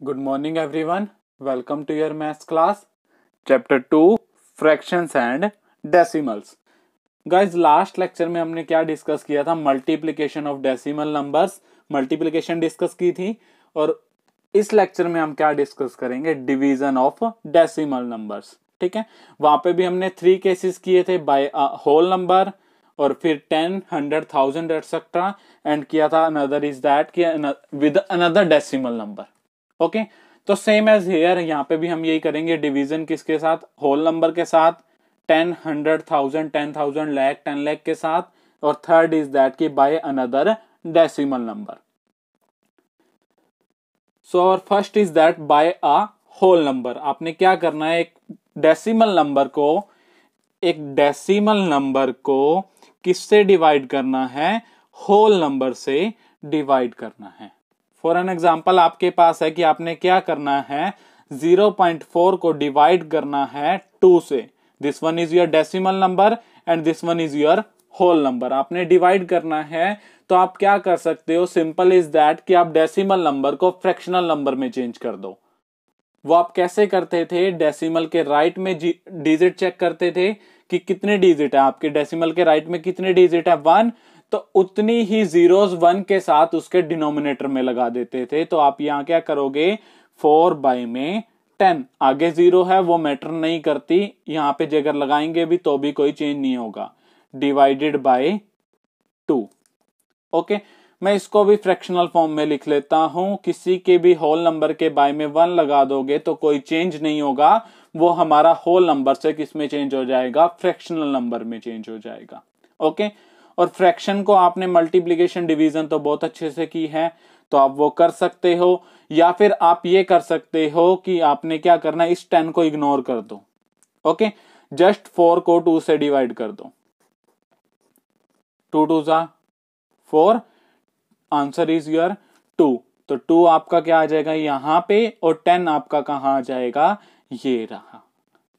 Good morning, everyone. Welcome to your maths class, chapter 2 fractions and decimals. Guys last lecture में हमने क्या discuss किया था? Multiplication of decimal numbers multiplication discuss की थी और इस लेक्चर में हम क्या डिस्कस करेंगे? डिवीज़न ऑफ़ डेसिमल नंबर्स ठीक है? वहाँ पे भी हमने थ्री केसेस किए थे बाय होल नंबर और फिर ten hundred thousand etcetera and किया था another is that with another decimal number okay तो सेम एज हेयर यहाँ पे भी हम यही करेंगे डिवीज़न किसके साथ? होल नंबर के साथ ten hundred thousand ten thousand lakh ten lakh के साथ, और थर्ड इज़ दैट की by another decimal number so और first is that by a whole number आपने क्या करना है? एक डेसिमल नंबर को, एक डेसिमल नंबर को किससे डिवाइड करना है? होल नंबर से डिवाइड करना है। फॉर एन एग्ज़ाम्पल आपके पास है कि आपने क्या करना है? 0.4 को डिवाइड करना है 2 से। This one is your decimal number and this one is your whole number आपने डिवाइड करना है तो आप क्या कर सकते हो? सिंपल इज़ दैट कि आप डेसिमल नंबर को फ्रैक्शनल नंबर में चेंज कर दो। वो आप कैसे करते थे? डेसिमल के राइट में डिजिट चेक करते थे कि कितने डिजिट है? आपके डेसिमल के राइट में कितने डिजिट है? वन तो उतनी ही जीरोस वन के साथ उसके डिनोमिनेटर में लगा देते थे। तो आप यहाँ क्या करोगे? फोर बाई में टेन आगे ज़ीरो है, वो मैटर नहीं करती। यहाँ पे जगह लगाएँगे भी तो भी कोई चेंज नहीं होगा। डिवाइडेड बाय टू ओके मैं इसको भी फ्रैक्शनल फॉर्म में लिख लेता हूँ। किसी के भी होल नंबर के बाय में वन लगा दोगे तो कोई चेंज नहीं होगा। वो हमारा होल नंबर से किसमें चेंज हो जाएगा? फ्रैक्शनल नंबर में चेंज हो जाएगा। ओके और फ्रैक्शन को आपने मल्टीप्लीकेशन डिवीज़न तो बहुत अच्छे से की है तो आप वो कर सकते हो, या फिर आप ये कर सकते हो कि आपने क्या करना है, इस टेन को इग्नोर कर दो ओके जस्ट फोर को टू से डिवाइड कर दो। टू टू जा four answer is your two तो टू आपका क्या आ जाएगा यहाँ पे, और टेन आपका कहाँ आ जाएगा? ये रहा।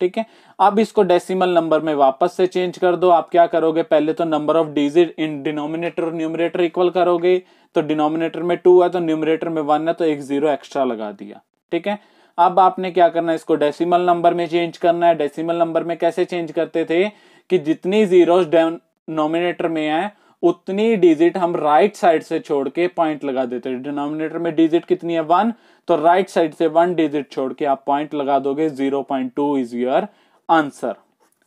ठीक है? अब इसको डेसिमल नंबर में वापस से चेंज कर दो। आप क्या करोगे? पहले तो number of digit in denominator और न्यूमिनेटर इक्वल करोगे। तो डिनोमिनेटर में टू है तो न्यूमिनेटर में वन है तो एक ज़ीरो एक्स्ट्रा लगा दिया। ठीक है? अब आपने क्या करना है? इसको डेसिमल नंबर में चेंज करना है। डेसिमल नंबर में कैसे चेंज करते थे? कि जितनी ज़ीरो डिनोमिनेटर में है, उतनी डिजिट हम राइट साइड से छोड़ के पॉइंट लगा देते डिनोमिनेटर में डिजिट कितनी है? वन तो राइट साइड से वन डिजिट छोड़ के आप पॉइंट लगा दोगे zero point two is your answer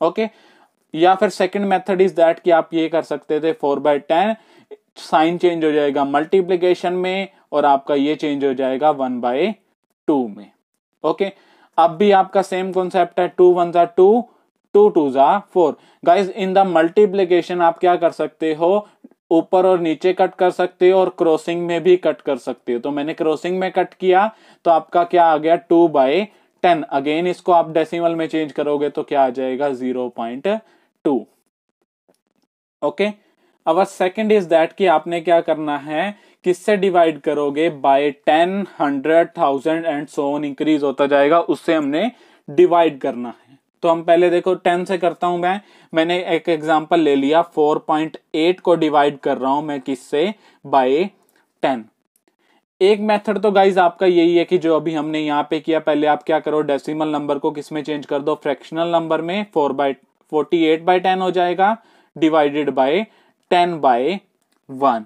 okay या फिर सेकंड मेथड इज़ दैट कि आप ये कर सकते थे four by ten sign change हो जाएगा मल्टीप्लीकेशन में और आपका ये चेंज हो जाएगा वन बाय टू में. ओके अब भी आपका सेम कॉन्सेप्ट है टू वन जा टू टू टू जा four guys in the multiplication आप क्या कर सकते हो? ऊपर और नीचे कट कर सकते हो और क्रॉसिंग में भी कट कर सकते हो। तो मैंने क्रॉसिंग में कट किया तो आपका क्या आ गया? टू बाई टेन अगेन इसको आप डेसिमल में चेंज करोगे तो क्या आ जाएगा? ज़ीरो पॉइंट टू ओके अब सेकेंड इज़ दैट कि आपने क्या करना है? किससे डिवाइड करोगे? By ten hundred thousand and so on increase होता जाएगा। उससे हमने डिवाइड करना है। तो हम पहले देखो टेन से करता हूँ मैं। मैंने एक एग्जांपल ले लिया फोर पॉइंट एट को डिवाइड कर रहा हूँ मैं किससे? बाय टेन एक मेथड तो गाइज़ आपका यही है कि जो अभी हमने यहाँ पे किया, पहले आप क्या करो डेसिमल नंबर को किसमें चेंज कर दो? फ्रैक्शनल नंबर में four by forty eight by ten हो जाएगा divided by ten by one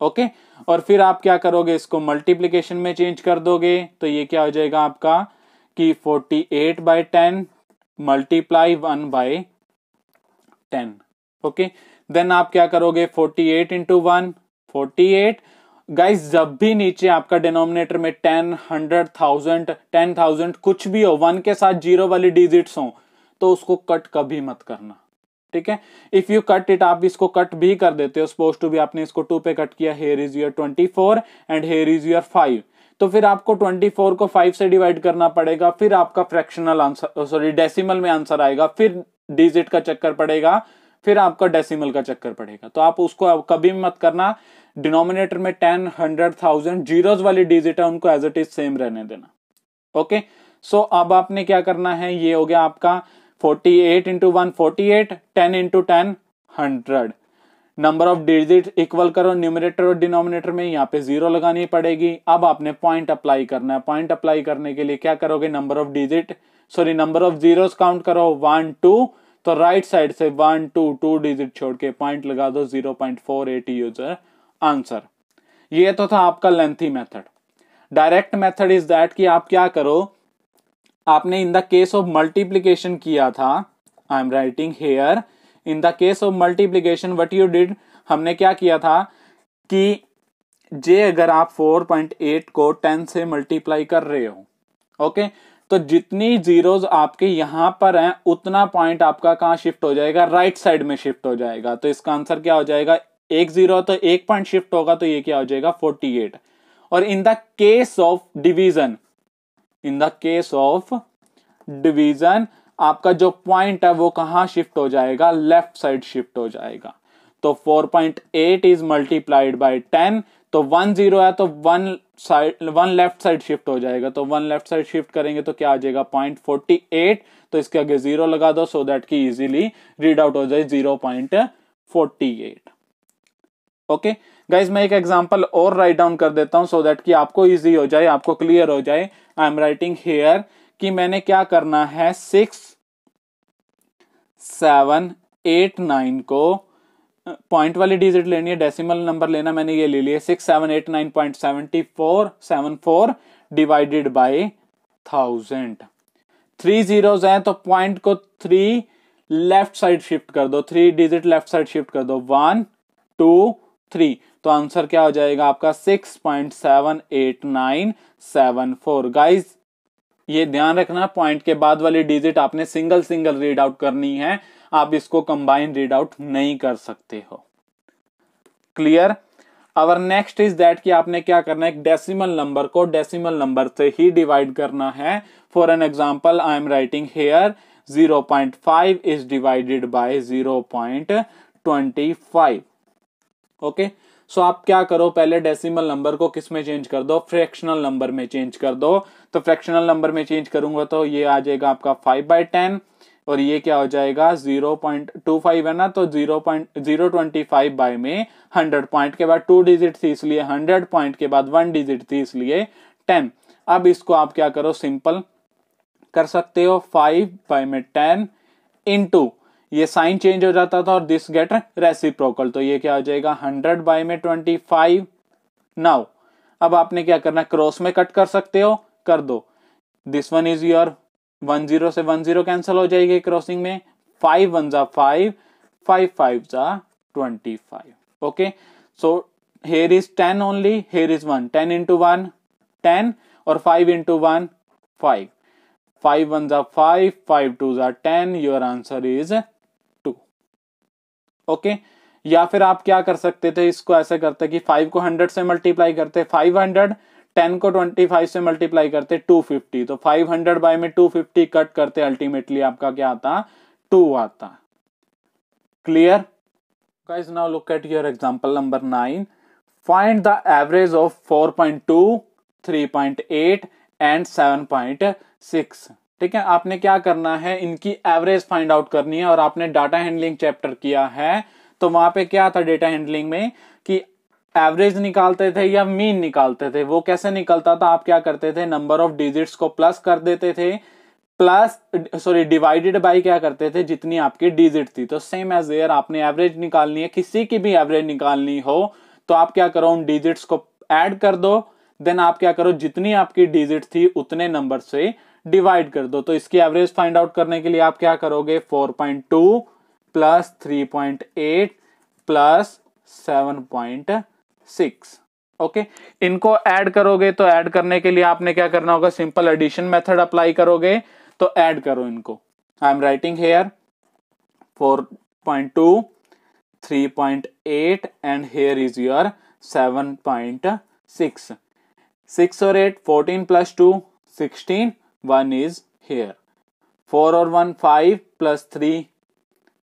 okay और फिर आप क्या करोगे, इसको मल्टीप्लीकेशन में चेंज कर दोगे तो ये क्या हो जाएगा आपका कि forty eight by ten multiply one by ten okay then आप क्या करोगे? Forty eight into one forty eight guys जब भी नीचे आपका डिनोमिनेटर में ten hundred thousand ten thousand कुछ भी हो वन के साथ ज़ीरो वाली डिजिट्स हो तो उसको कट कभी मत करना। ठीक है? इफ़ यू कट इट आप इसको कट भी कर देते हो। सपोज़ टू भी आपने इसको टू पे कट किया। Here is your twenty four and here is your five तो फिर आपको 24 को 5 से डिवाइड करना पड़ेगा फिर आपका फ्रैक्शनल आंसर सॉरी डेसिमल में आंसर आएगा फिर डिजिट का चक्कर पड़ेगा फिर आपका डेसिमल का चक्कर पड़ेगा। तो आप उसको कभी मत करना डिनोमिनेटर में टेन हंड्रेड थाउज़ेंड जीरोज वाली डिजिट है उनको एज इट इज़ सेम रहने देना। ओके सो so, अब आपने क्या करना है ये हो गया आपका 48 eight into one forty eight ten into ten hundred number of digit equal करो न्यूमिनेटर और डिनोमिनेटर में यहाँ पे ज़ीरो लगानी पड़ेगी। अब आपने पॉइंट अप्लाई करना है। पॉइंट अप्लाई करने के लिए क्या करोगे? Number of digit sorry number of zeros count करो। वन टू तो राइट साइड से वन टू टू डिजिट छोड़ के पॉइंट लगा दो। Zero point four eight is your answer ये तो था आपका lengthy method direct method is that कि आप क्या करो? आपने in the case of multiplication किया था। I am writing here in the case of multiplication what you did हमने क्या किया था कि जे अगर आप 4.8 को 10 से मल्टीप्लाई कर रहे हो ओके? तो जितनी जीरोज आपके यहाँ पर हैं, उतना पॉइंट आपका कहाँ शिफ्ट हो जाएगा? राइट right साइड में शिफ्ट हो जाएगा। तो इसका आंसर क्या हो जाएगा? एक ज़ीरो तो एक पॉइंट शिफ्ट होगा तो ये क्या हो जाएगा? 48 और in the case of division in the case of division आपका जो पॉइंट है वो कहाँ शिफ्ट हो जाएगा? लेफ़्ट साइड शिफ्ट हो जाएगा। तो 4.8 इज़ मल्टीप्लाइड बाय 10 तो वन ज़ीरो है तो one side one left side shift हो जाएगा। तो वन लेफ़्ट साइड शिफ्ट करेंगे तो क्या आ जाएगा? पॉइंट फोर्टी एट तो इसके आगे ज़ीरो लगा दो सो दैट की इजीली रीड आउट हो जाए zero point forty eight okay guys मैं एक एग्जांपल और राइट डाउन कर देता हूँ सो दैट कि आपको इजी हो जाए, आपको क्लियर हो जाए। आई एम राइटिंग हेयर कि मैंने क्या करना है? सिक्स सेवन एट नाइन को पॉइंट वाली डिजिट लेनी है डेसिमल नंबर लेना, मैंने ये ले लिया। Six seven eight nine point seventy four seven four divided by thousand three zeros हैं तो पॉइंट को थ्री लेफ़्ट साइड शिफ्ट कर दो। Three digit left side shift कर दो। वन टू थ्री तो आंसर क्या हो जाएगा आपका? Six point seven eight nine seven four guys ये ध्यान रखना पॉइंट के बाद वाली डिजिट आपने सिंगल सिंगल रीड आउट करनी है। आप इसको कंबाइन रीड आउट नहीं कर सकते हो। Clear our next is that कि आपने क्या करना है, एक डेसिमल नंबर को डेसिमल नंबर से ही डिवाइड करना है। For an example I am writing here 0.5 is divided by 0.25 okay so आप क्या करो? पहले डेसिमल नंबर को किसमें चेंज कर दो? फ्रैक्शनल नंबर में चेंज कर दो। तो फ्रैक्शनल नंबर में चेंज करूँगा तो ये आ जाएगा आपका फाइव बाई टेन और ये क्या हो जाएगा? ज़ीरो पॉइंट टू फाइव है ना? तो zero point zero twenty five by में हंड्रेड पॉइंट के बाद टू डिजिट थी इसलिए हंड्रेड पॉइंट के बाद वन डिजिट थी इसलिए टेन अब इसको आप क्या करो? सिंपल कर सकते हो। फाइव बाय में टेन इंटू ये साइन चेंज हो जाता था और दिस गेट रेसिप्रोकल तो ये क्या हो जाएगा? हंड्रेड बाय में ट्वेंटी फाइव नाउ अब आपने क्या करना क्रॉस में कट कर सकते हो, कर दो। This one is your one zero से वन ज़ीरो कैंसिल हो जाएगी क्रॉसिंग में। फाइव वन जा फाइव फाइव फाइव जा twenty five okay so here is ten only here is one ten into one ten और five into one five five one जा five five two जा ten your answer is okay? या फिर आप क्या कर सकते थे, इसको ऐसे करते कि फाइव को हंड्रेड से मल्टीप्लाई करते फाइव हंड्रेड टेन को ट्वेंटी फाइव से मल्टीप्लाई करते टू फिफ्टी तो फाइव हंड्रेड बाई में टू फिफ्टी कट करते अल्टीमेटली आपका क्या आता? टू आता। Clear guys now look at your example number nine find the average of four point two three point eight and seven point six ठीक है, आपने क्या करना है, इनकी एवरेज फाइंड आउट करनी है और आपने डाटा हैंडलिंग चैप्टर किया है। तो वहाँ पे क्या था डेटा हैंडलिंग में कि एवरेज निकालते थे या मीन निकालते थे? वो कैसे निकलता था? आप क्या करते थे? नंबर ऑफ़ डिजिट्स को प्लस कर देते थे। प्लस सॉरी डिवाइडेड बाय क्या करते थे? जितनी आपकी डिजिट थी। तो सेम एज एयर आपने एवरेज निकालनी है। किसी की भी एवरेज निकालनी हो तो आप क्या करो, उन डिजिट्स को ऐड कर दो। देन आप क्या करो, जितनी आपकी डिजिट थी, उतने नंबर से डिवाइड कर दो। तो इसकी एवरेज फाइंड आउट करने के लिए आप क्या करोगे? 4.2 point two plus 3.8 plus 7.6 six okay इनको ऐड करोगे तो ऐड करने के लिए आपने क्या करना होगा? सिंपल एडिशन मेथड अप्लाई करोगे तो ऐड करो इनको। I am writing here four point two three point eight and here is your seven point six six और eight fourteen plus two sixteen one is here four और one five plus three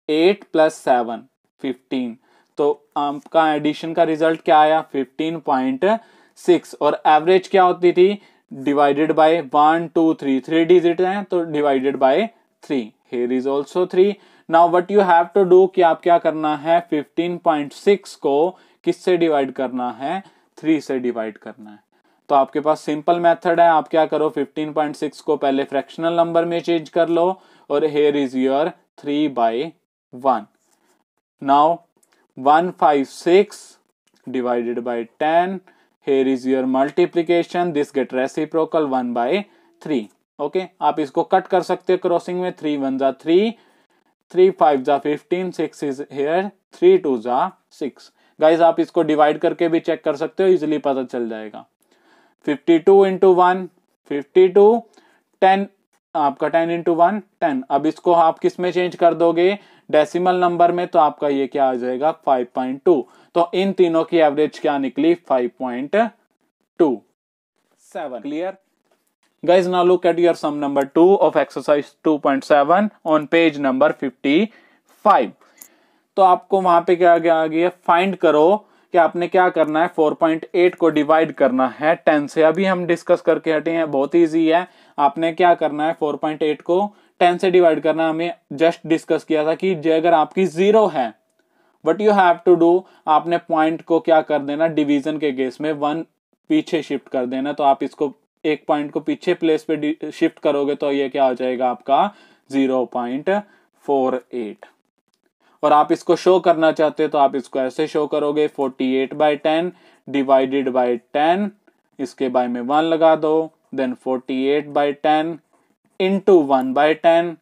eight plus seven fifteen तो आपका addition का result क्या आया? 15.6 और average क्या होती थी? Divided by one two three three digit है तो divided by three here is also three now what you have to do कि आप क्या करना है? 15.6 को किससे डिवाइड करना है? थ्री से डिवाइड करना है. तो आपके पास सिंपल मेथड है, आप क्या करो 15.6 को पहले फ्रैक्शनल नंबर में चेंज कर लो और here is your 3 by one now one five 156 divided by 10 here is your multiplication. This get reciprocal 1 by 3 okay आप इसको कट कर सकते हो क्रॉसिंग में. थ्री वन जा थ्री थ्री फाइव जा fifteen six is here three two जा six guys आप इसको डिवाइड करके भी चेक कर सकते हो इजिली पता चल जाएगा. Fifty two into one fifty two ten आपका टेन इंटू वन टेन अब इसको आप किसमें चेंज कर दोगे? डेसिमल नंबर में तो आपका ये क्या आ जाएगा? फाइव पॉइंट टू तो इन तीनों की एवरेज क्या निकली? Five point two seven clear guys, now look at your sum number 2 of exercise 2.7 on page number 55 तो आपको वहाँ पे क्या आ गया? फाइंड करो कि आपने क्या करना है? 4.8 को डिवाइड करना है 10 से। अभी हम डिस्कस करके हटे हैं, बहुत इजी है। आपने क्या करना है? 4.8 को 10 से डिवाइड करना हमें जस्ट डिस्कस किया था कि अगर आपकी ज़ीरो है what you have to do आपने पॉइंट को क्या कर देना डिवीज़न के केस में वन पीछे शिफ्ट कर देना। तो आप इसको एक पॉइंट को पीछे प्लेस पे शिफ्ट करोगे तो ये क्या हो जाएगा आपका? ज़ीरो पॉइंट फोर एट और आप इसको शो करना चाहते हो तो आप इसको ऐसे शो करोगे forty eight by ten divided by ten इसके बाय में वन लगा दो then forty eight by ten into one by ten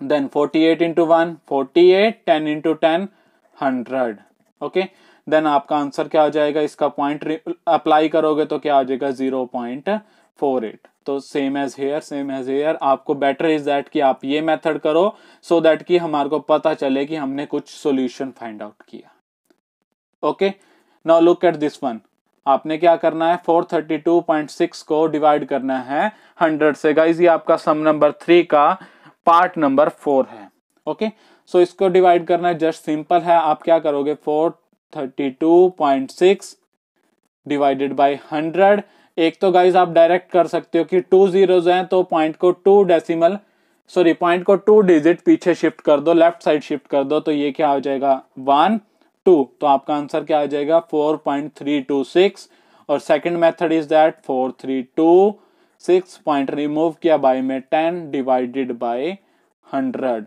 then forty eight into one forty eight ten into ten hundred okay then आपका answer क्या हो जाएगा? इसका point apply करोगे तो क्या आ जाएगा? ज़ीरो पॉइंट फोर एट तो same as here same as here आपको बेटर इज़ दैट कि आप ये मेथड करो सो so दैट कि हमारे को पता चले कि हमने कुछ सॉल्यूशन फाइंड आउट किया। Okay now look at this one आपने क्या करना है? 432.6 को डिवाइड करना है 100 से। गाइज़ ये आपका सम नंबर थ्री का पार्ट नंबर फोर है। Okay okay? सो so इसको डिवाइड करना है जस्ट सिंपल है। आप क्या करोगे? 432.6 डिवाइडेड बाय 100 एक तो गाइज़ आप डायरेक्ट कर सकते हो कि टू जीरोज हैं तो पॉइंट को टू डेसिमल सॉरी पॉइंट को टू डिजिट पीछे शिफ्ट कर दो लेफ़्ट साइड शिफ्ट कर दो तो ये क्या हो जाएगा? वन टू तो आपका आंसर क्या आ जाएगा? Four point three two six और second method is that four three two six point remove किया बाय में ten divided by hundred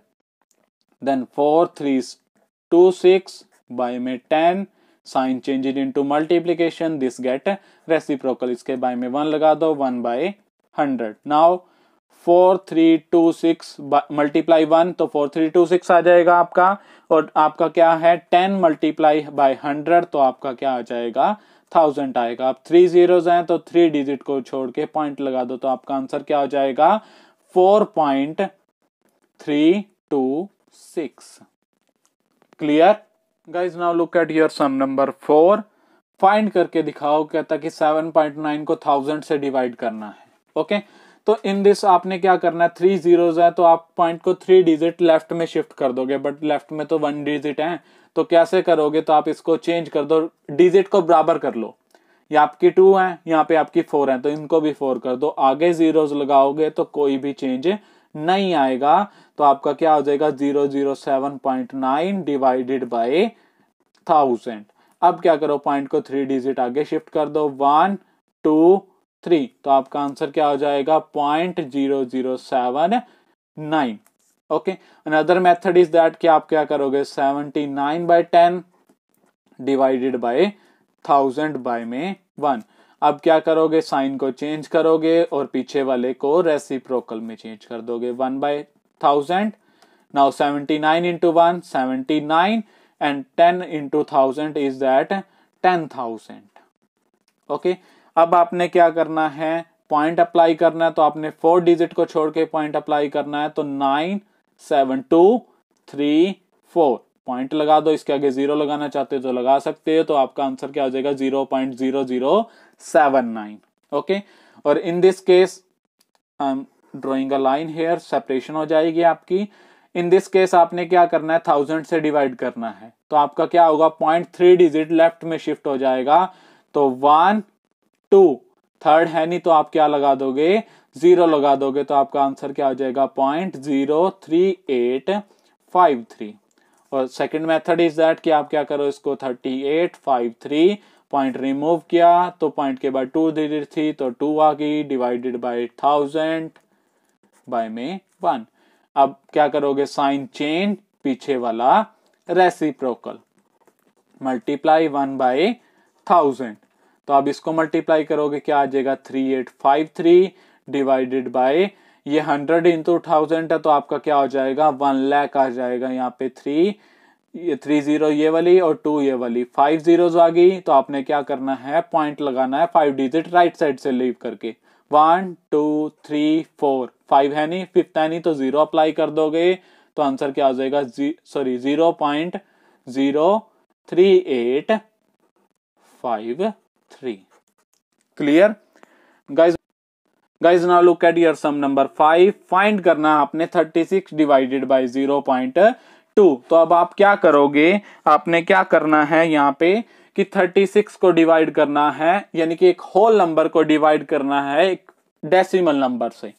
then four three two six by में ten sign change it into multiplication this get reciprocal इसके by में one लगा दो one by hundred now four three two six multiply one तो four three two six आ जाएगा आपका। और आपका क्या है? टेन मल्टीप्लाई बाय हंड्रेड तो आपका क्या आ जाएगा? थाउज़ेंड आएगा। आप थ्री जीरोज हैं तो थ्री डिजिट को छोड़ के पॉइंट लगा दो तो आपका आंसर क्या हो जाएगा? Four point three two six clear guys now look at your sum number four find करके दिखाओ कहता कि 7.9 को थाउज़ेंड से डिवाइड करना है। Okay okay? तो इन दिस आपने क्या करना है? थ्री जीरोज है तो आप पॉइंट को थ्री डिजिट लेफ़्ट में शिफ्ट कर दोगे बट लेफ़्ट में तो वन डिजिट है। तो कैसे करोगे? तो आप इसको चेंज कर दो डिजिट को बराबर कर लो। ये आपकी टू है, यहाँ पे आपकी फोर है तो इनको भी फोर कर दो। आगे जीरोज लगाओगे तो कोई भी चेंज नहीं आएगा तो आपका क्या हो जाएगा? Zero zero seven point nine divided by thousand. अब क्या करो? पॉइंट को थ्री डिजिट आगे शिफ्ट कर दो। One, two, three. तो आपका आंसर क्या हो जाएगा? Point zero zero seven nine. Okay? Another method is that कि आप क्या करोगे? Seventy nine by ten divided by thousand by में वन। अब क्या करोगे? साइन को चेंज करोगे और पीछे वाले को रेसिप्रोकल में चेंज कर दोगे। One by thousand now seventy nine into one seventy nine and ten into thousand is that ten thousand okay अब आपने क्या करना है? पॉइंट अप्लाई करना है तो आपने फोर डिजिट को छोड़ के पॉइंट अप्लाई करना है तो nine seven two three four point लगा दो, इसके आगे ज़ीरो लगाना चाहते हो तो लगा सकते हो तो आपका आंसर क्या हो जाएगा? Zero point zero zero seven nine okay और in this case drawing line here separation हो जाएगी आपकी। इन दिस केस आपने क्या करना है? थाउज़ेंड से डिवाइड करना है। तो आपका क्या होगा? पॉइंट थ्री डिजिट लेफ़्ट में शिफ्ट हो जाएगा। तो वन टू थर्ड है नहीं तो आप क्या लगा दोगे? ज़ीरो लगा दोगे तो आपका आंसर क्या हो जाएगा? Point zero three eight five three और सेकंड मेथड इज़ दैट कि आप क्या करो इसको thirty eight five three point remove किया तो पॉइंट के बाद टू डिजिट थी तो टू आ गई डिवाइडेड बाय थाउज़ेंड बाय में वन अब क्या करोगे? साइन चेंज पीछे वाला reciprocal multiply one by thousand तो अब इसको मल्टीप्लाई करोगे, क्या आ जाएगा? Three eight five three divided by ये हंड्रेड इंटू थाउज़ेंड है तो आपका क्या हो जाएगा? वन लैख आ जाएगा यहाँ पे थ्री ये थ्री ज़ीरो ये वाली और टू ये वाली। फाइव ज़ीरो आ गई तो आपने क्या करना है? पॉइंट लगाना है फाइव डिजिट राइट साइड से लीव करके। One two three four five है नहीं फिफ्थ है नहीं तो ज़ीरो अप्लाई कर दोगे तो आंसर क्या आ जाएगा? Sorry zero point zero three eight five three clear guys guys now look at your sum number five find करना आपने thirty six divided by zero point two. तो अब आप क्या करोगे? आपने क्या करना है यहाँ पे कि 36 को डिवाइड करना है यानी कि एक होल नंबर को डिवाइड करना है एक डेसिमल नंबर से।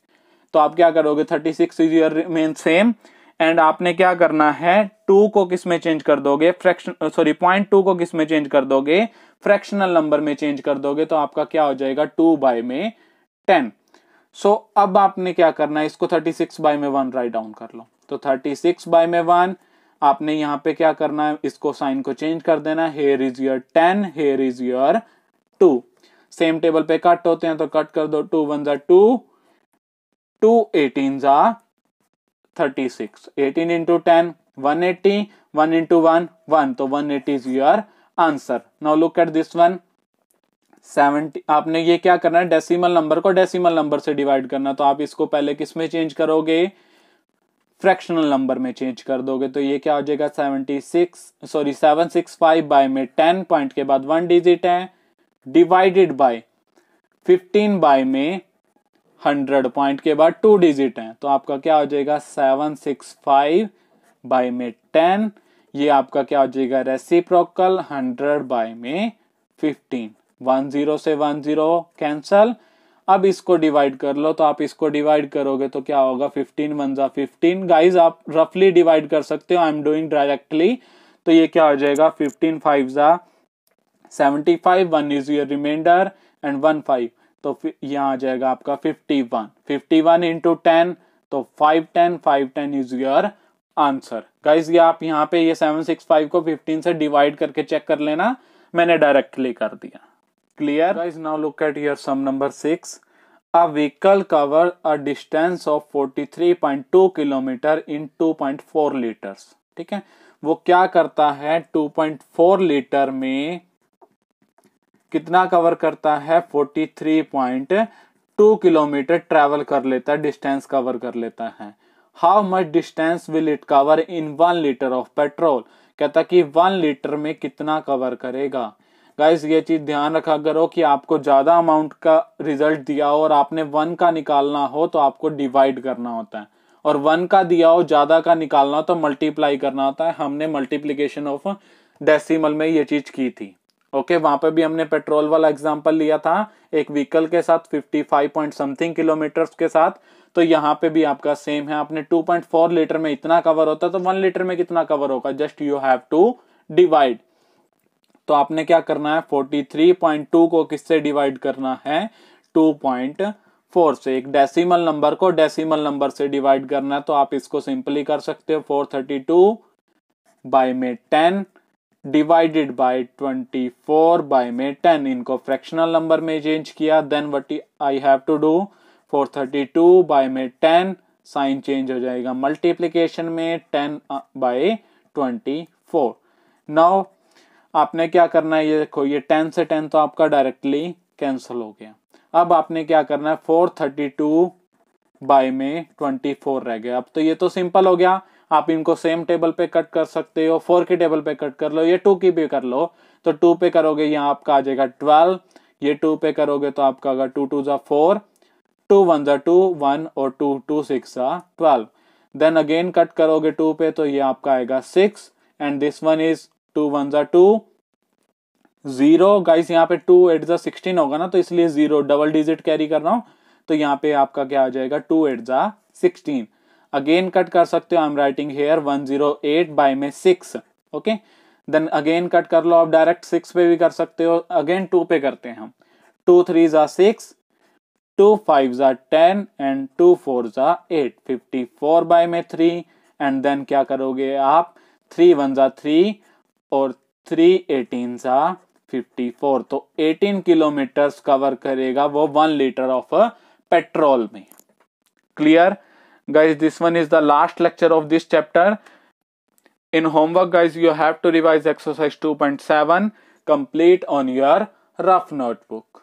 तो आप क्या करोगे? 36 six is your remain same and आपने क्या करना है? टू को किसमें चेंज कर दोगे? फ्रैक्शन सॉरी पॉइंट टू को किसमें चेंज कर दोगे? फ्रैक्शनल नंबर में चेंज कर दोगे तो आपका क्या हो जाएगा? टू बाय में टेन सो so, अब आपने क्या करना है? इसको 36 बाय में वन राइट डाउन कर लो। तो 36 बाय में वन आपने यहाँ पे क्या करना है? इसको साइन को चेंज कर देना here is your ten here is your two same table पे कट होते हैं तो कट कर दो। टू वन जा टू टू एटीन जा thirty six eighteen into ten one eighty one into one one तो one eighty is your answer now look at this one seventy आपने ये क्या करना है? डेसिमल नंबर को डेसिमल नंबर से डिवाइड करना तो आप इसको पहले किसमें चेंज करोगे? फ्रैक्शनल नंबर में चेंज कर दोगे तो ये क्या हो जाएगा? Seventy six sorry seven six five by में टेन पॉइंट के बाद वन डिजिट है डिवाइडेड बाय फिफ्टीन बाय में हंड्रेड पॉइंट के बाद टू डिजिट है तो आपका क्या हो जाएगा? सेवन सिक्स फाइव बाय में टेन ये आपका क्या हो जाएगा? रेसिप्रोकल हंड्रेड बाय में फिफ्टीन वन ज़ीरो से वन ज़ीरो कैंसल अब इसको डिवाइड कर लो तो आप इसको डिवाइड करोगे तो क्या होगा? फिफ्टीन वन जा फिफ्टीन गाइज़ आप रफली डिवाइड कर सकते हो। आई एम डूइंग डायरेक्टली तो ये क्या हो जाएगा? फिफ्टीन फाइव जा seventy five one is your reminder and one five तो यहाँ आ जाएगा आपका fifty one fifty one into ten तो five ten five ten is your answer guys ये आप यहाँ पे ये सेवन सिक्स फाइव को फिफ्टीन से डिवाइड करके चेक कर लेना। मैंने डायरेक्टली कर दिया। Clear? Guys, now look at here sum number 6. A vehicle cover a distance of 43.2 kilometre in 2.4 liters. ठीक है वो क्या करता है 2.4 लीटर में कितना कवर करता है 43.2 किलोमीटर ट्रेवल कर लेता है डिस्टेंस कवर कर लेता है how much distance will it cover in one litre of petrol कहता कि वन लीटर में कितना कवर करेगा गाइस ये चीज़ ध्यान रखा करो कि आपको ज़्यादा अमाउंट का रिज़ल्ट दिया हो और आपने वन का निकालना हो तो आपको डिवाइड करना होता है। और वन का दिया हो, ज़्यादा का निकालना हो तो मल्टीप्लाई करना होता है। हमने मल्टीप्लीकेशन ऑफ़ डेसिमल में ये चीज़ की थी। ओके वहाँ पे भी हमने पेट्रोल वाला एग्जांपल लिया था। एक व्हीकल के साथ 55 पॉइंट समथिंग किलोमीटर के साथ। तो यहाँ पे भी आपका सेम है। आपने 2.4 लीटर में इतना कवर होता है तो वन लीटर में कितना कवर होगा? Just you have to divide तो आपने क्या करना है? 43.2 को किससे डिवाइड करना है? 2.4 से। एक डेसिमल नंबर को डेसिमल नंबर से डिवाइड करना है तो आप इसको सिंपली कर सकते हो। 432 थर्टी टू बाय में 10 डिवाइडेड बाय 24 बाय में 10 इनको फ्रैक्शनल नंबर में चेंज किया। Then what I have to do 432 by में 10 साइन चेंज हो जाएगा। मल्टीप्लीकेशन में 10 बाय 24 नाउ आपने क्या करना है? ये देखो, ये टेन से टेन तो आपका डायरेक्टली कैंसिल हो गया। अब आपने क्या करना है? फोर थर्टी टू बाय में ट्वेंटी फोर रह गया। अब तो ये तो सिंपल हो गया। आप इनको सेम टेबल पे कट कर सकते हो, फोर के टेबल पे कट कर लो, ये टू की भी कर लो। तो टू पे करोगे, यहाँ आपका आ जाएगा ट्वेल्व। ये टू पे करोगे तो आपका अगर टू टू जा फोर। टू वन जा टू, वन और टू टू सिक्स जा ट्वेल्व। देन अगेन कट करोगे टू पे तो ये आपका आएगा six. And this one is two one जा टू, ज़ीरो गाइस यहाँ पे टू एट जा सिक्सटीन होगा ना तो इसलिए ज़ीरो डबल डिजिट कैरी कर रहा हूँ तो यहाँ पे आपका क्या आ जाएगा, टू एट जा सिक्सटीन। अगेन कट कर सकते हो I am writing here 108 by में six okay then again cut कर लो, आप डायरेक्ट सिक्स पे भी कर सकते हो अगेन टू पे करते हैं हम। टू थ्री जा सिक्स, टू फाइव जा टेन एंड टू फोर जा एट। फिफ्टी फोर बाय में थ्री एंड देन क्या करोगे आप? थ्री वन जा थ्री और थ्री एटीन सा फिफ्टी फोर तो एटीन किलोमीटर कवर करेगा वो वन लीटर ऑफ़ पेट्रोल में. Clear guys this one is the last lecture of this chapter in homework guys you have to revise exercise two point seven complete on your rough notebook